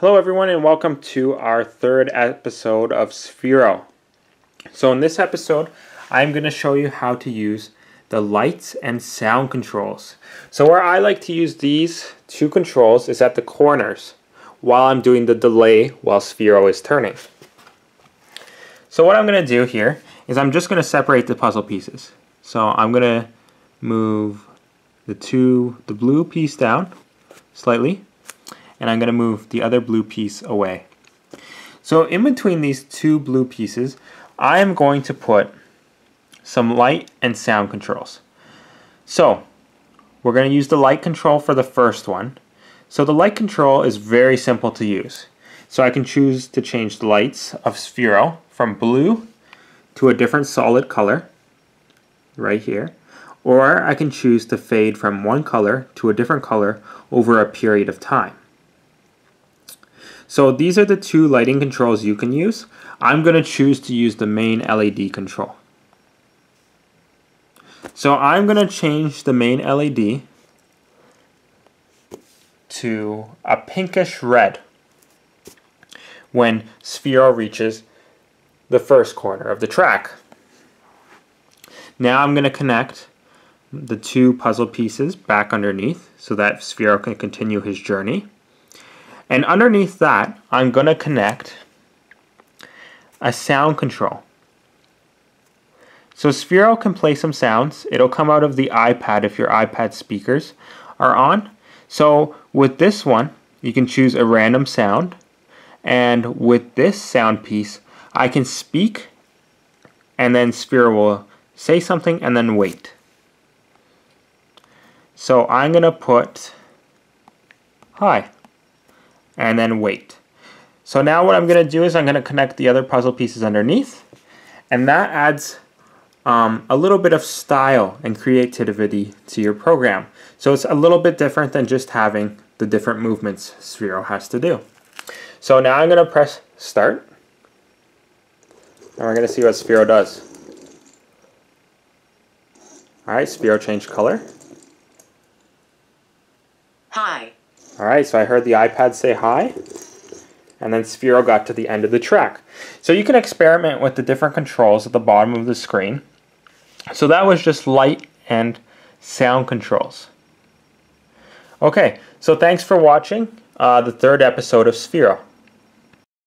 Hello everyone and welcome to our third episode of Sphero. So in this episode, I'm going to show you how to use the lights and sound controls. So where I like to use these two controls is at the corners while I'm doing the delay while Sphero is turning. So what I'm going to do here is I'm just going to separate the puzzle pieces. So I'm going to move the two, the blue piece down slightly and I'm going to move the other blue piece away. So in between these two blue pieces, I am going to put some light and sound controls. So we're going to use the light control for the first one. So the light control is very simple to use. So I can choose to change the lights of Sphero from blue to a different solid color right here. Or I can choose to fade from one color to a different color over a period of time. So these are the two lighting controls you can use. I'm going to choose to use the main LED control. So I'm going to change the main LED to a pinkish red when Sphero reaches the first corner of the track. Now I'm going to connect the two puzzle pieces back underneath so that Sphero can continue his journey. And underneath that, I'm going to connect a sound control. So Sphero can play some sounds. It'll come out of the iPad if your iPad speakers are on. So with this one, you can choose a random sound. And with this sound piece, I can speak and then Sphero will say something and then wait. So I'm going to put hi and then wait. So now what I'm going to do is I'm going to connect the other puzzle pieces underneath and that adds um, a little bit of style and creativity to your program. So it's a little bit different than just having the different movements Sphero has to do. So now I'm going to press start and we're going to see what Sphero does. Alright, Sphero changed color. Hi. Alright, so I heard the iPad say hi, and then Sphero got to the end of the track. So you can experiment with the different controls at the bottom of the screen. So that was just light and sound controls. Okay, so thanks for watching uh, the third episode of Sphero.